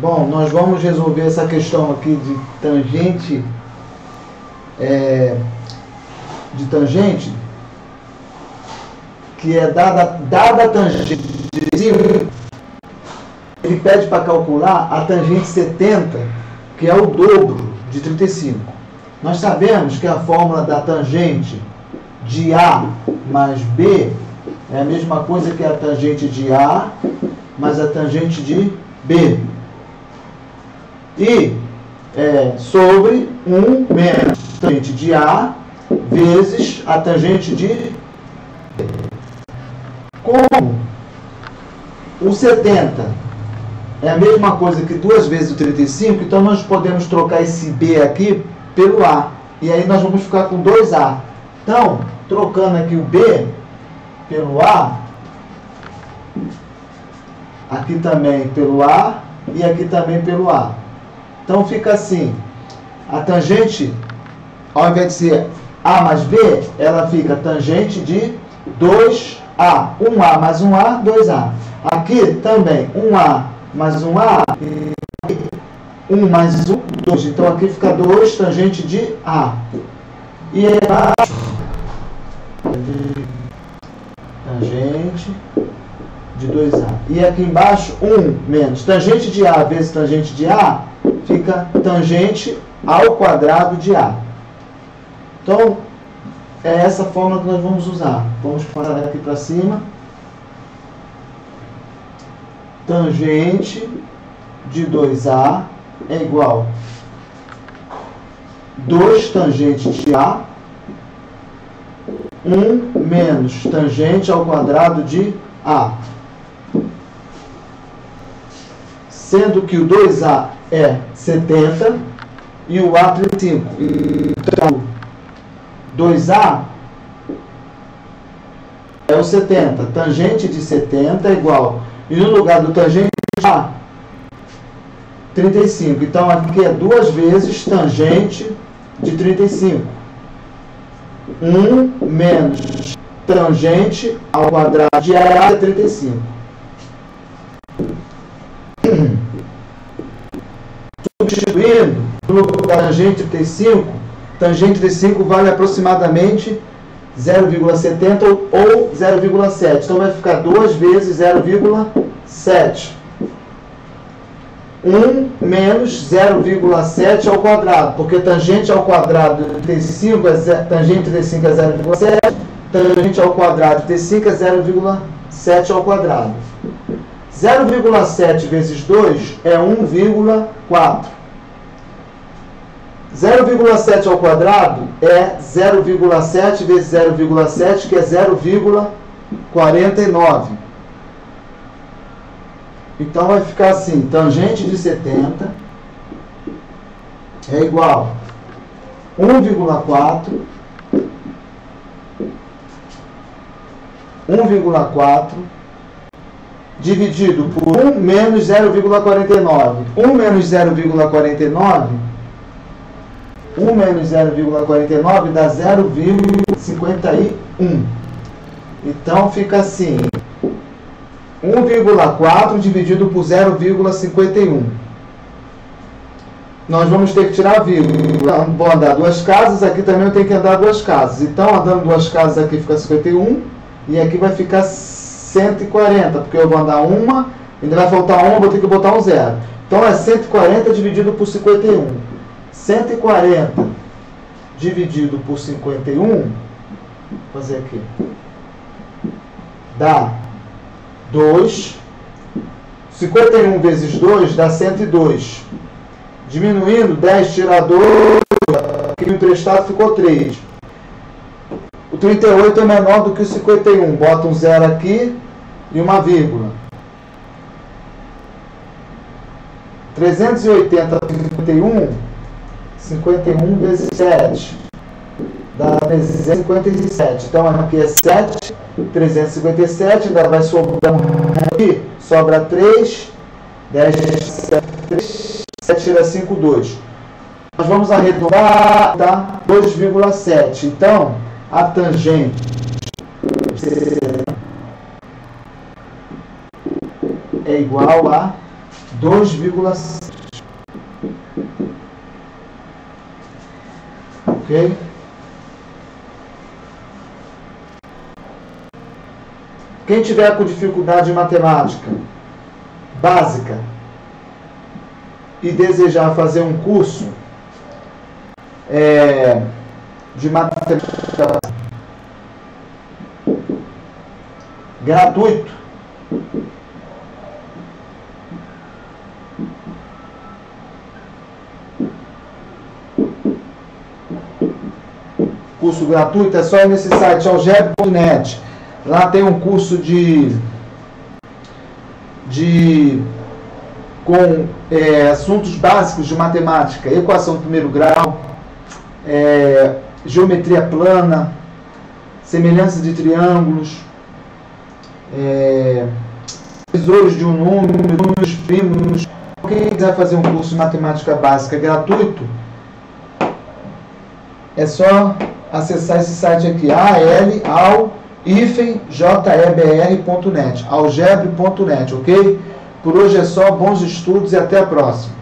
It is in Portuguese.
Bom, nós vamos resolver essa questão aqui de tangente, é, de tangente, que é dada, dada a tangente de 5, ele pede para calcular a tangente 70, que é o dobro de 35. Nós sabemos que a fórmula da tangente de A mais B é a mesma coisa que a tangente de A mais a tangente de B. E é, sobre 1 menos a tangente de A vezes a tangente de B. Como o 70 é a mesma coisa que duas vezes o 35, então nós podemos trocar esse B aqui pelo A. E aí nós vamos ficar com 2A. Então, trocando aqui o B pelo A, aqui também pelo A e aqui também pelo A. Então fica assim, a tangente, ao invés de ser A mais B, ela fica tangente de 2A. 1A mais 1A, 2A. Aqui também, 1A mais 1A, 1 mais 1, 2. Então aqui fica 2 tangente de A. E embaixo, tangente de 2A. E aqui embaixo, 1 menos tangente de A vezes tangente de A, fica tangente ao quadrado de A. Então, é essa fórmula que nós vamos usar. Vamos passar aqui para cima. Tangente de 2A é igual 2 tangente de A 1 menos tangente ao quadrado de A. Sendo que o 2A é 70 e o A 35. Então, 2A é o 70. Tangente de 70 é igual. E no lugar do tangente A, 35. Então, aqui é duas vezes tangente de 35. 1 menos tangente ao quadrado de A é 35. Substituindo, da tangente de 35, tangente de 5 vale aproximadamente 0,70 ou 0,7. Então vai ficar 2 vezes 0,7. 1 menos 0,7 ao quadrado, porque tangente ao quadrado de 5 é, tangente de 5 é 0,7, tangente ao quadrado de 5 é 0,7 ao quadrado. 0,7 vezes 2 é 1,4. 0,7 ao quadrado é 0,7 vezes 0,7, que é 0,49. Então vai ficar assim, tangente de 70 é igual 1,4 1,4 dividido por 1 menos 0,49. 1 menos 0,49 1 menos 0,49 dá 0,51. Então fica assim, 1,4 dividido por 0,51. Nós vamos ter que tirar a vírgula. Vou andar duas casas, aqui também eu tenho que andar duas casas. Então, andando duas casas aqui fica 51 e aqui vai ficar 140, porque eu vou andar uma, ainda vai faltar uma, vou ter que botar um zero. Então é 140 dividido por 51. 140 dividido por 51, vou fazer aqui, dá 2. 51 vezes 2 dá 102. Diminuindo, 10 tira 2, aqui o emprestado ficou 3. O 38 é menor do que o 51. Bota um zero aqui e uma vírgula. 380 51, 51 vezes 7 dá 357. Então aqui é 7 357, ainda vai sobrar um aqui, sobra 3, 10, 7, 3, 7 tira 5, 2. Nós vamos arredondar, tá? 2,7. Então, a tangente é igual a 2,6. Ok? Quem tiver com dificuldade em matemática básica e desejar fazer um curso é, de matemática gratuito, curso gratuito, é só ir nesse site algeb.net. Lá tem um curso de, de com é, assuntos básicos de matemática, equação de primeiro grau, é, geometria plana, semelhança de triângulos, é, tesouros de um número, números primos. Quem quiser fazer um curso de matemática básica gratuito, é só acessar esse site aqui, al, jebr.net, algebre.net, ok? Por hoje é só, bons estudos e até a próxima.